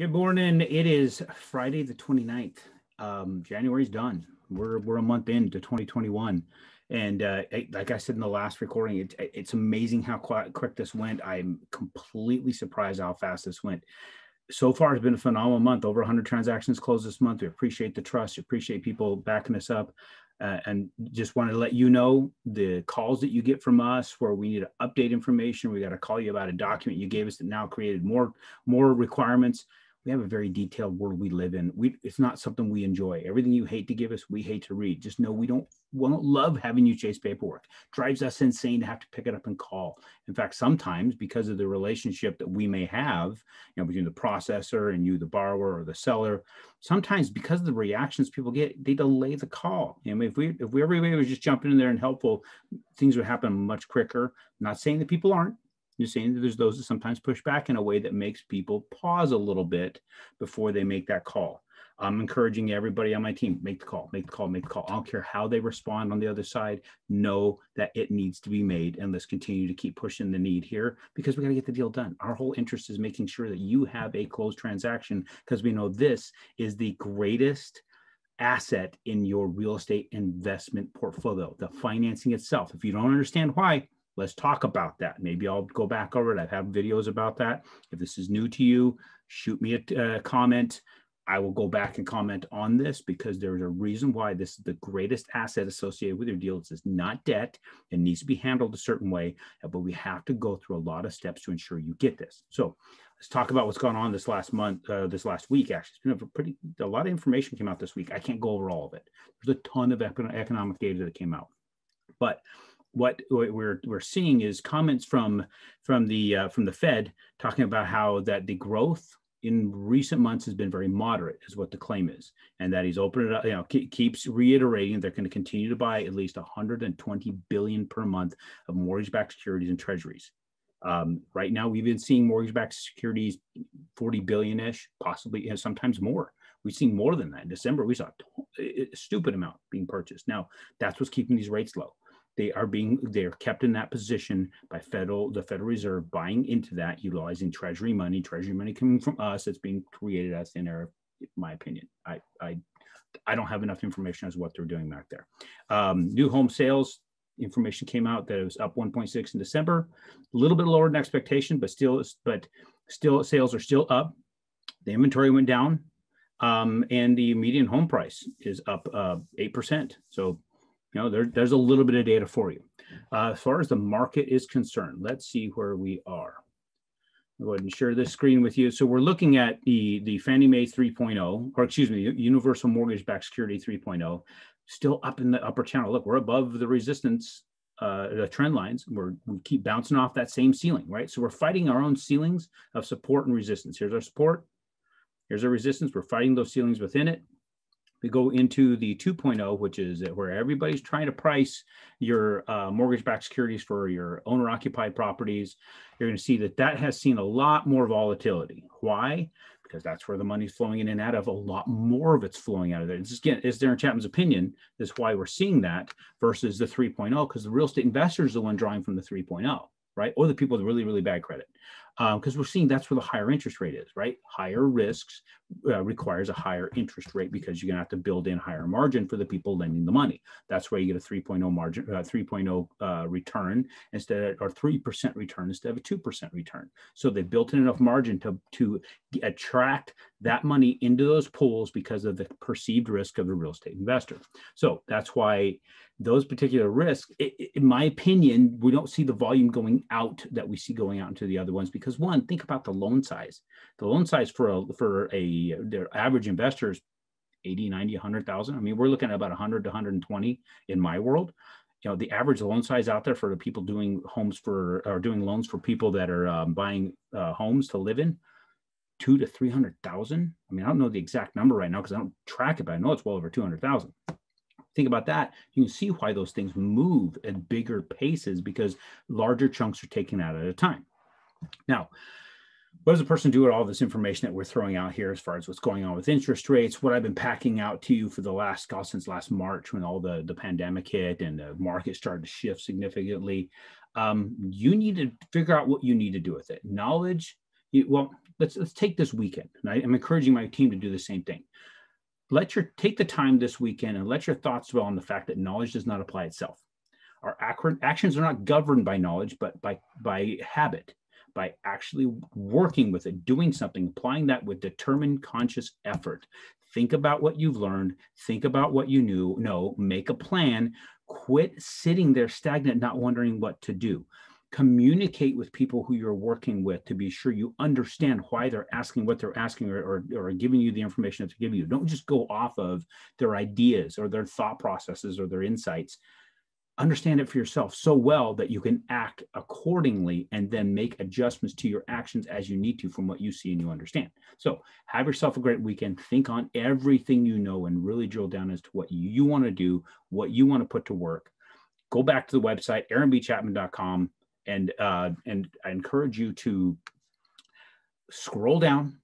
Good morning. It is Friday the 29th. Um, January's done. We're, we're a month into 2021. And uh, like I said in the last recording, it, it's amazing how quick, quick this went. I'm completely surprised how fast this went. So far, it's been a phenomenal month. Over 100 transactions closed this month. We appreciate the trust. We appreciate people backing us up. Uh, and just wanted to let you know the calls that you get from us where we need to update information. We got to call you about a document you gave us that now created more more requirements we have a very detailed world we live in. We it's not something we enjoy. Everything you hate to give us, we hate to read. Just know we don't we don't love having you chase paperwork. Drives us insane to have to pick it up and call. In fact, sometimes because of the relationship that we may have, you know, between the processor and you, the borrower or the seller, sometimes because of the reactions people get, they delay the call. I mean, if we if we everybody was just jumping in there and helpful, things would happen much quicker. I'm not saying that people aren't you're saying that there's those that sometimes push back in a way that makes people pause a little bit before they make that call. I'm encouraging everybody on my team, make the call, make the call, make the call. I don't care how they respond on the other side. Know that it needs to be made. And let's continue to keep pushing the need here because we got to get the deal done. Our whole interest is making sure that you have a closed transaction because we know this is the greatest asset in your real estate investment portfolio, the financing itself. If you don't understand why, let's talk about that. Maybe I'll go back over it. I have videos about that. If this is new to you, shoot me a uh, comment. I will go back and comment on this because there's a reason why this is the greatest asset associated with your deal. is not debt. It needs to be handled a certain way, but we have to go through a lot of steps to ensure you get this. So let's talk about what's gone on this last month, uh, this last week. Actually, it's been a pretty a lot of information came out this week. I can't go over all of it. There's a ton of economic data that came out, but what we're we're seeing is comments from from the uh, from the Fed talking about how that the growth in recent months has been very moderate, is what the claim is, and that he's opened up. You know, keeps reiterating they're going to continue to buy at least 120 billion per month of mortgage-backed securities and treasuries. Um, right now, we've been seeing mortgage-backed securities 40 billion-ish, possibly, you know, sometimes more. We've seen more than that. In December, we saw a stupid amount being purchased. Now, that's what's keeping these rates low they are being they are kept in that position by federal the Federal Reserve buying into that, utilizing Treasury money, Treasury money coming from us that's being created as. In my opinion, I I I don't have enough information as what they're doing back there. Um, new home sales information came out that it was up 1.6 in December, a little bit lower than expectation, but still but still sales are still up. The inventory went down, um, and the median home price is up uh, eight percent. So you know, there, there's a little bit of data for you. Uh, as far as the market is concerned, let's see where we are. I'll go ahead and share this screen with you. So we're looking at the, the Fannie Mae 3.0, or excuse me, Universal Mortgage Backed Security 3.0, still up in the upper channel. Look, we're above the resistance, uh, the trend lines. We're, we keep bouncing off that same ceiling, right? So we're fighting our own ceilings of support and resistance. Here's our support. Here's our resistance. We're fighting those ceilings within it we go into the 2.0, which is where everybody's trying to price your uh, mortgage-backed securities for your owner-occupied properties. You're going to see that that has seen a lot more volatility. Why? Because that's where the money's flowing in and out of. A lot more of it's flowing out of there. It's again, is Aaron Chapman's opinion. That's why we're seeing that versus the 3.0, because the real estate investor is the one drawing from the 3.0 right? Or the people with really, really bad credit. Because um, we're seeing that's where the higher interest rate is, right? Higher risks uh, requires a higher interest rate because you're going to have to build in higher margin for the people lending the money. That's where you get a 3.0 margin, uh, 3.0 uh, return instead of, or 3% return instead of a 2% return. So they built in enough margin to, to attract that money into those pools because of the perceived risk of the real estate investor. So that's why those particular risks, in my opinion, we don't see the volume going out that we see going out into the other ones because one, think about the loan size. The loan size for a for a their average investors 80, 90, 100,000. I mean, we're looking at about 100 to 120 in my world. You know, the average loan size out there for the people doing homes for or doing loans for people that are um, buying uh, homes to live in, two to 300,000. I mean, I don't know the exact number right now because I don't track it, but I know it's well over 200,000 think about that, you can see why those things move at bigger paces because larger chunks are taken out at a time. Now, what does a person do with all this information that we're throwing out here as far as what's going on with interest rates? What I've been packing out to you for the last, since last March when all the, the pandemic hit and the market started to shift significantly. Um, you need to figure out what you need to do with it. Knowledge You, well, let's let's take this weekend. And I, I'm encouraging my team to do the same thing. Let your take the time this weekend and let your thoughts dwell on the fact that knowledge does not apply itself. Our actions are not governed by knowledge, but by by habit, by actually working with it, doing something, applying that with determined, conscious effort. Think about what you've learned. Think about what you knew. Know. Make a plan. Quit sitting there stagnant, not wondering what to do communicate with people who you're working with to be sure you understand why they're asking what they're asking or, or, or, giving you the information that they're giving you. Don't just go off of their ideas or their thought processes or their insights. Understand it for yourself so well that you can act accordingly and then make adjustments to your actions as you need to from what you see and you understand. So, have yourself a great weekend. Think on everything you know and really drill down as to what you want to do, what you want to put to work. Go back to the website, aaronbchapman.com and uh, and I encourage you to scroll down,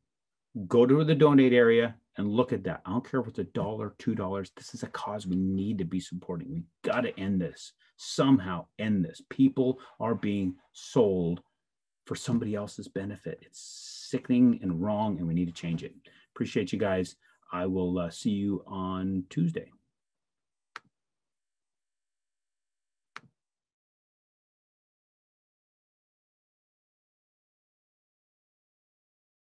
go to the donate area, and look at that. I don't care if it's a dollar, two dollars. This is a cause we need to be supporting. We got to end this somehow. End this. People are being sold for somebody else's benefit. It's sickening and wrong, and we need to change it. Appreciate you guys. I will uh, see you on Tuesday.